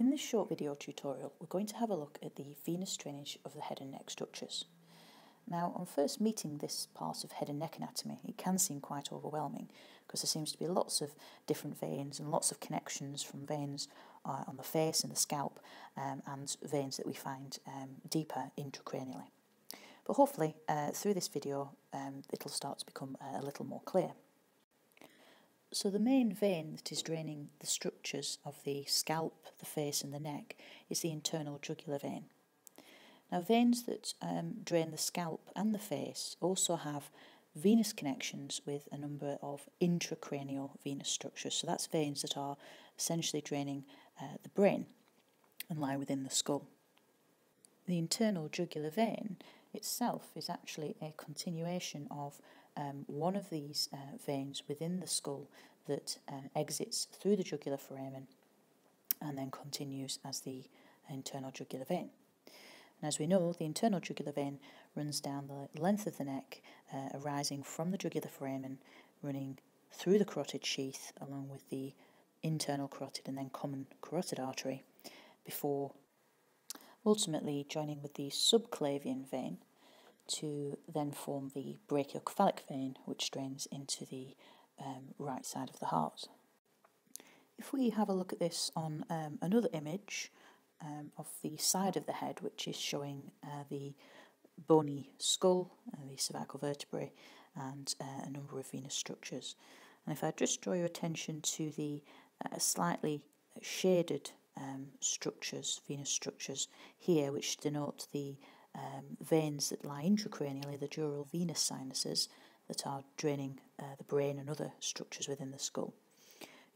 In this short video tutorial, we're going to have a look at the venous drainage of the head and neck structures. Now, on first meeting this part of head and neck anatomy, it can seem quite overwhelming because there seems to be lots of different veins and lots of connections from veins uh, on the face and the scalp um, and veins that we find um, deeper intracranially. But hopefully, uh, through this video, um, it'll start to become a little more clear. So the main vein that is draining the structures of the scalp, the face and the neck is the internal jugular vein. Now veins that um, drain the scalp and the face also have venous connections with a number of intracranial venous structures. So that's veins that are essentially draining uh, the brain and lie within the skull. The internal jugular vein itself is actually a continuation of um, one of these uh, veins within the skull that uh, exits through the jugular foramen and then continues as the internal jugular vein. And as we know, the internal jugular vein runs down the length of the neck, uh, arising from the jugular foramen, running through the carotid sheath along with the internal carotid and then common carotid artery, before ultimately joining with the subclavian vein, to then form the brachiocephalic vein, which drains into the um, right side of the heart. If we have a look at this on um, another image um, of the side of the head, which is showing uh, the bony skull, uh, the cervical vertebrae, and uh, a number of venous structures. And if I just draw your attention to the uh, slightly shaded um, structures, venous structures here, which denote the um, veins that lie intracranially, the dural venous sinuses that are draining uh, the brain and other structures within the skull.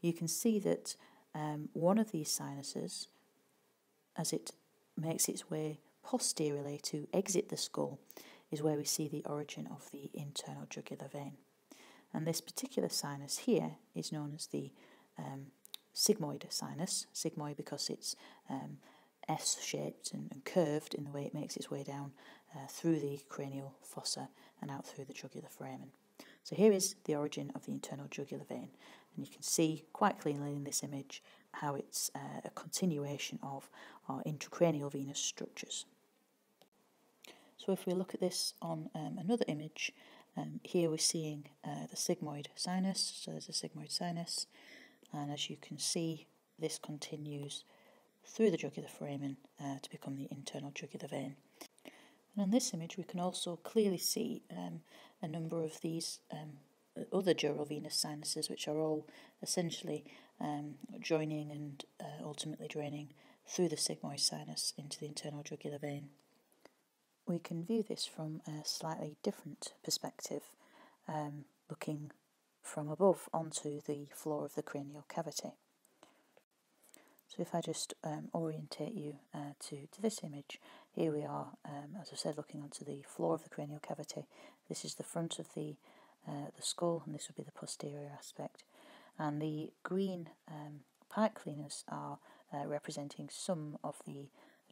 You can see that um, one of these sinuses, as it makes its way posteriorly to exit the skull, is where we see the origin of the internal jugular vein. And this particular sinus here is known as the um, sigmoid sinus, sigmoid because it's um, S shaped and, and, curved in the way it makes its way down uh, through the cranial fossa and out through the jugular foramen. So here is the origin of the internal jugular vein, and you can see quite clearly in this image how it's uh, a continuation of our intracranial venous structures. So if we look at this on um, another image, um, here we're seeing uh, the sigmoid sinus, so there's a sigmoid sinus, and as you can see, this continues through the jugular foramen uh, to become the internal jugular vein. And on this image, we can also clearly see um, a number of these um, other dural venous sinuses, which are all essentially um, joining and uh, ultimately draining through the sigmoid sinus into the internal jugular vein. We can view this from a slightly different perspective, um, looking from above onto the floor of the cranial cavity. So if I just um, orientate you uh, to, to this image, here we are, um, as I said, looking onto the floor of the cranial cavity. This is the front of the, uh, the skull, and this would be the posterior aspect. And the green um, pipe cleaners are uh, representing some of the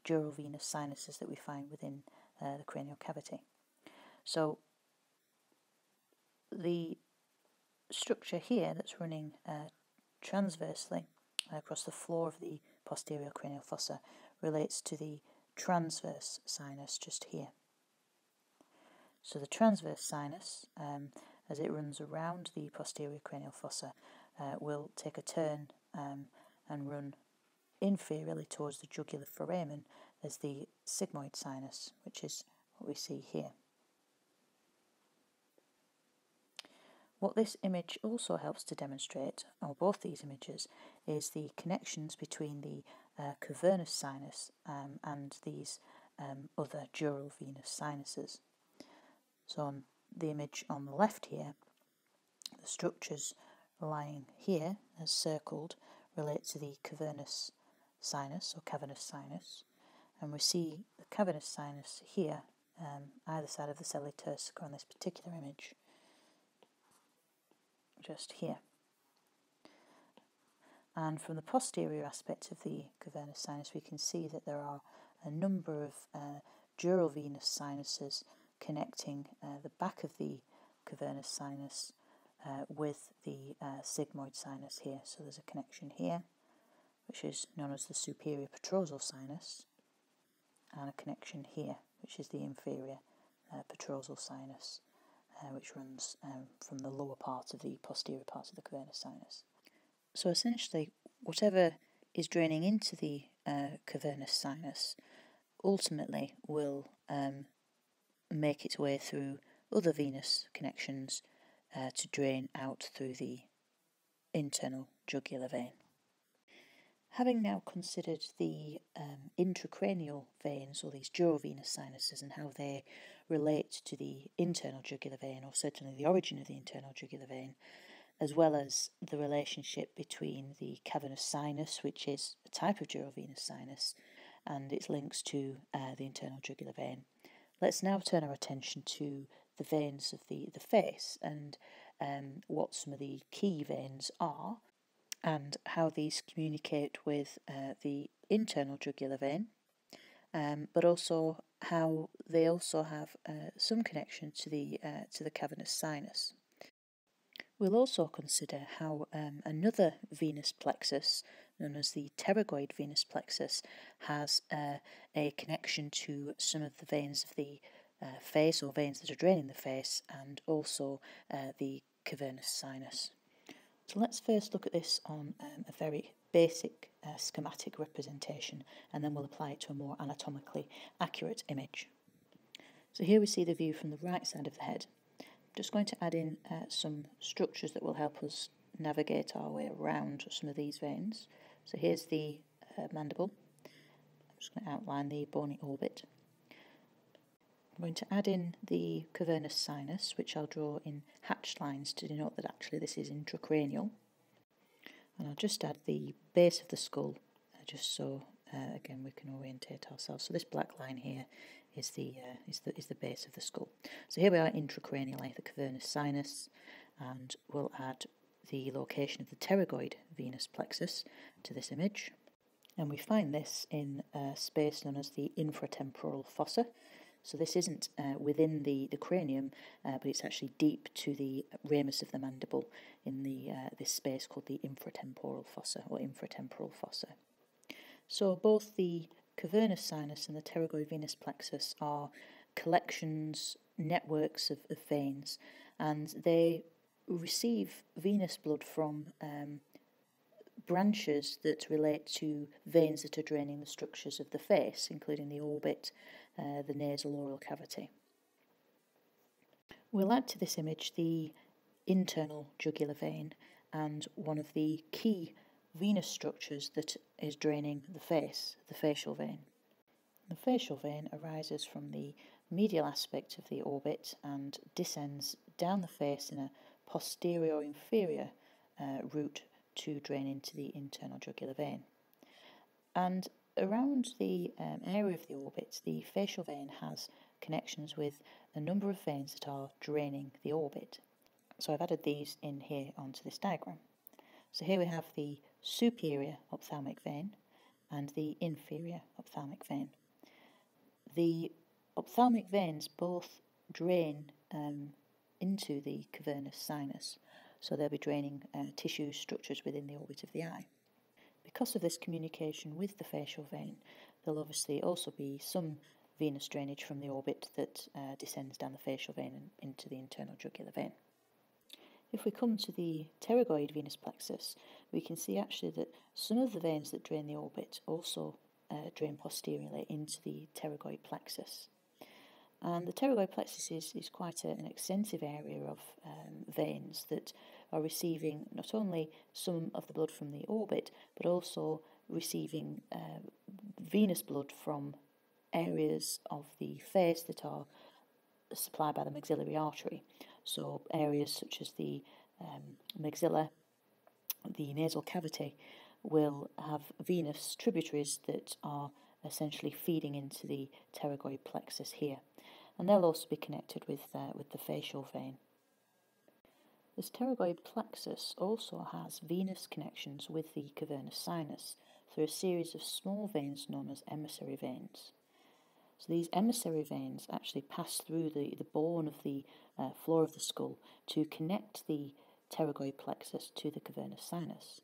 dural venous sinuses that we find within uh, the cranial cavity. So the structure here that's running uh, transversely across the floor of the posterior cranial fossa relates to the transverse sinus just here. So the transverse sinus, um, as it runs around the posterior cranial fossa, uh, will take a turn um, and run inferiorly towards the jugular foramen as the sigmoid sinus, which is what we see here. What this image also helps to demonstrate, or both these images, is the connections between the uh, cavernous sinus um, and these um, other dural venous sinuses. So on the image on the left here, the structures lying here as circled relate to the cavernous sinus or cavernous sinus, and we see the cavernous sinus here, um, either side of the turcica on this particular image, just here. And from the posterior aspect of the cavernous sinus, we can see that there are a number of uh, dural venous sinuses connecting uh, the back of the cavernous sinus uh, with the uh, sigmoid sinus here. So there's a connection here, which is known as the superior petrosal sinus, and a connection here, which is the inferior uh, petrosal sinus, uh, which runs um, from the lower part of the posterior part of the cavernous sinus. So essentially, whatever is draining into the uh, cavernous sinus ultimately will um, make its way through other venous connections uh, to drain out through the internal jugular vein. Having now considered the um, intracranial veins, or these dural venous sinuses, and how they relate to the internal jugular vein, or certainly the origin of the internal jugular vein, as well as the relationship between the cavernous sinus, which is a type of dural venous sinus, and its links to uh, the internal jugular vein. Let's now turn our attention to the veins of the, the face and um, what some of the key veins are and how these communicate with uh, the internal jugular vein, um, but also how they also have uh, some connection to the uh, to the cavernous sinus. We'll also consider how um, another venous plexus, known as the pterygoid venous plexus, has uh, a connection to some of the veins of the uh, face or veins that are draining the face and also uh, the cavernous sinus. So let's first look at this on um, a very basic uh, schematic representation and then we'll apply it to a more anatomically accurate image. So here we see the view from the right side of the head just going to add in uh, some structures that will help us navigate our way around some of these veins. So here's the uh, mandible. I'm just going to outline the bony orbit. I'm going to add in the cavernous sinus, which I'll draw in hatched lines to denote that actually this is intracranial. And I'll just add the base of the skull, uh, just so, uh, again, we can orientate ourselves. So this black line here is the, uh, is the, is the base of the skull. So here we are intracranially, the cavernous sinus, and we'll add the location of the pterygoid venous plexus to this image. And we find this in a space known as the infratemporal fossa. So this isn't uh, within the, the cranium, uh, but it's actually deep to the ramus of the mandible in the uh, this space called the infratemporal fossa or infratemporal fossa. So both the cavernous sinus and the pterygoid venous plexus are collections, networks of, of veins, and they receive venous blood from um, branches that relate to veins that are draining the structures of the face, including the orbit, uh, the nasal oral cavity. We'll add to this image the internal jugular vein and one of the key venous structures that is draining the face, the facial vein. The facial vein arises from the medial aspect of the orbit and descends down the face in a posterior inferior uh, route to drain into the internal jugular vein. And around the um, area of the orbit, the facial vein has connections with a number of veins that are draining the orbit. So I've added these in here onto this diagram. So here we have the superior ophthalmic vein and the inferior ophthalmic vein. The ophthalmic veins both drain um, into the cavernous sinus, so they'll be draining uh, tissue structures within the orbit of the eye. Because of this communication with the facial vein, there'll obviously also be some venous drainage from the orbit that uh, descends down the facial vein and into the internal jugular vein. If we come to the pterygoid venous plexus, we can see actually that some of the veins that drain the orbit also uh, drain posteriorly into the pterygoid plexus. And the pterygoid plexus is, is quite a, an extensive area of um, veins that are receiving not only some of the blood from the orbit, but also receiving uh, venous blood from areas of the face that are supplied by the maxillary artery. So areas such as the um, maxilla, the nasal cavity, will have venous tributaries that are essentially feeding into the pterygoid plexus here, and they'll also be connected with uh, with the facial vein. This pterygoid plexus also has venous connections with the cavernous sinus through a series of small veins known as emissary veins. So these emissary veins actually pass through the, the bone of the uh, floor of the skull to connect the pterygoid plexus to the cavernous sinus.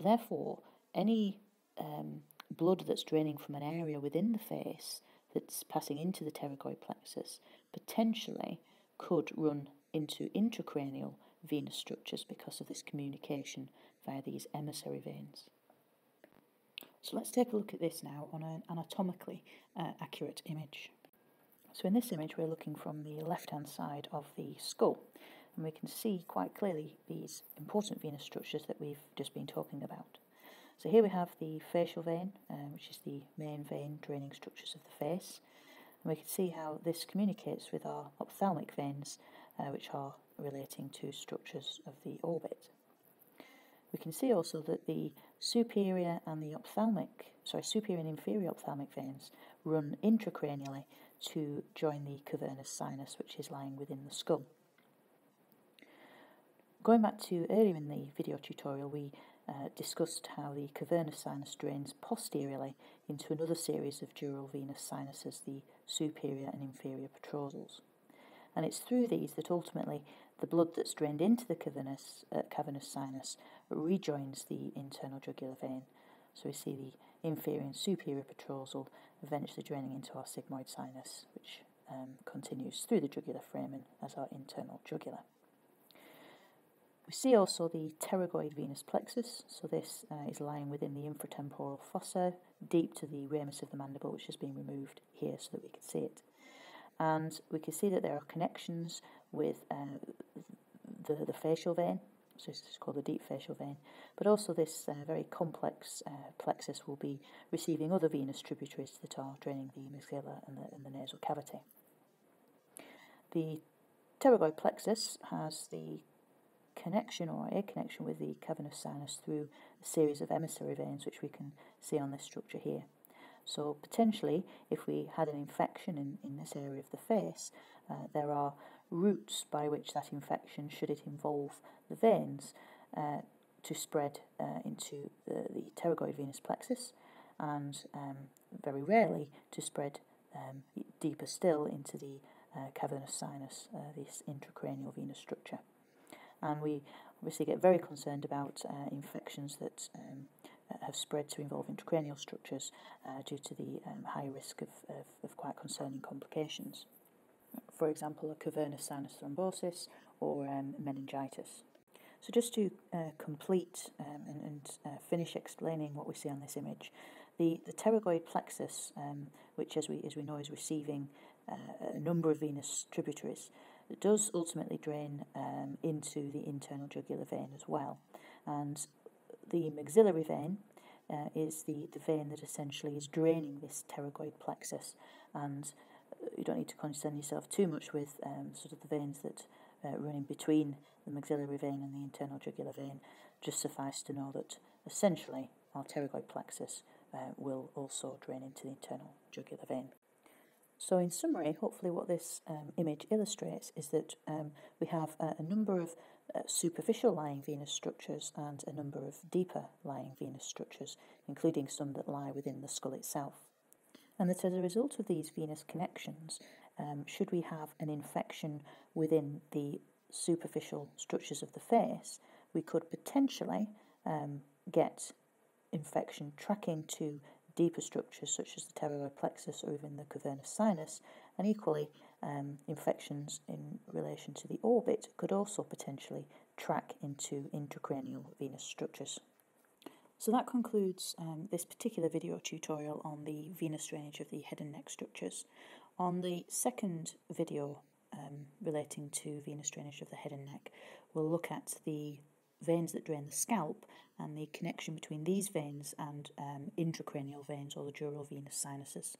Therefore, any um, blood that's draining from an area within the face that's passing into the pterygoid plexus potentially could run into intracranial venous structures because of this communication via these emissary veins. So let's take a look at this now on an anatomically uh, accurate image. So in this image we're looking from the left hand side of the skull and we can see quite clearly these important venous structures that we've just been talking about. So here we have the facial vein, uh, which is the main vein draining structures of the face, and we can see how this communicates with our ophthalmic veins, uh, which are relating to structures of the orbit. We can see also that the superior and the ophthalmic, sorry, superior and inferior ophthalmic veins run intracranially to join the cavernous sinus, which is lying within the skull. Going back to earlier in the video tutorial, we uh, discussed how the cavernous sinus drains posteriorly into another series of dural venous sinuses, the superior and inferior petrosals. And it's through these that ultimately the blood that's drained into the cavernous, uh, cavernous sinus rejoins the internal jugular vein. So we see the inferior and superior petrosal eventually draining into our sigmoid sinus, which um, continues through the jugular foramen as our internal jugular. We see also the pterygoid venous plexus, so this uh, is lying within the infratemporal fossa, deep to the ramus of the mandible, which has been removed here so that we can see it. And we can see that there are connections with uh, the, the facial vein, so this is called the deep facial vein, but also this uh, very complex uh, plexus will be receiving other venous tributaries that are draining the maxilla and the, and the nasal cavity. The pterygoid plexus has the connection or a connection with the cavernous sinus through a series of emissary veins, which we can see on this structure here. So potentially, if we had an infection in, in this area of the face, uh, there are routes by which that infection, should it involve the veins, uh, to spread uh, into the, the pterygoid venous plexus, and um, very rarely to spread um, deeper still into the uh, cavernous sinus, uh, this intracranial venous structure. And we obviously get very concerned about uh, infections that um, have spread to involve intracranial structures uh, due to the um, high risk of, of, of, quite concerning complications. For example, a cavernous sinus thrombosis or um, meningitis. So just to uh, complete um, and, and uh, finish explaining what we see on this image, the, the pterygoid plexus, um, which as we, as we know is receiving uh, a number of venous tributaries, does ultimately drain um, into the internal jugular vein as well. And the maxillary vein uh, is the, the vein that essentially is draining this pterygoid plexus. And uh, you don't need to concern yourself too much with um, sort of the veins that uh, run in between the maxillary vein and the internal jugular vein. Just suffice to know that essentially our pterygoid plexus uh, will also drain into the internal jugular vein. So, in summary, hopefully, what this um, image illustrates is that um, we have a number of uh, superficial lying venous structures and a number of deeper lying venous structures, including some that lie within the skull itself. And that as a result of these venous connections, um, should we have an infection within the superficial structures of the face, we could potentially um, get infection tracking to deeper structures such as the pterygoid plexus or even the cavernous sinus, and equally um, infections in relation to the orbit could also potentially track into intracranial venous structures. So that concludes um, this particular video tutorial on the venous drainage of the head and neck structures. On the second video um, relating to venous drainage of the head and neck, we'll look at the veins that drain the scalp and the connection between these veins and um, intracranial veins or the dural venous sinuses.